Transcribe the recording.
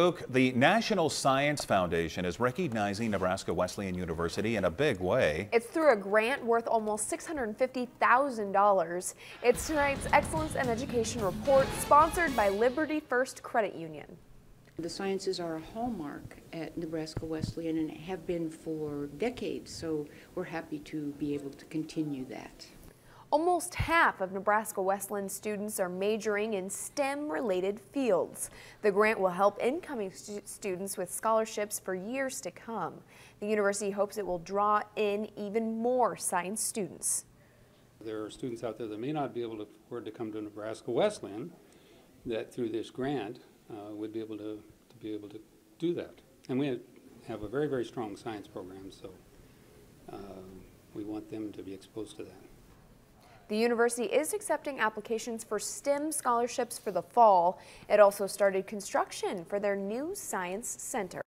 Luke, the National Science Foundation is recognizing Nebraska Wesleyan University in a big way. It's through a grant worth almost $650,000. It's tonight's Excellence in Education report sponsored by Liberty First Credit Union. The sciences are a hallmark at Nebraska Wesleyan and have been for decades, so we're happy to be able to continue that. Almost half of Nebraska Wesleyan students are majoring in STEM-related fields. The grant will help incoming stu students with scholarships for years to come. The university hopes it will draw in even more science students. There are students out there that may not be able to afford to come to Nebraska Wesleyan that through this grant uh, would be able to, to be able to do that. And we have a very, very strong science program, so uh, we want them to be exposed to that. The university is accepting applications for STEM scholarships for the fall. It also started construction for their new science center.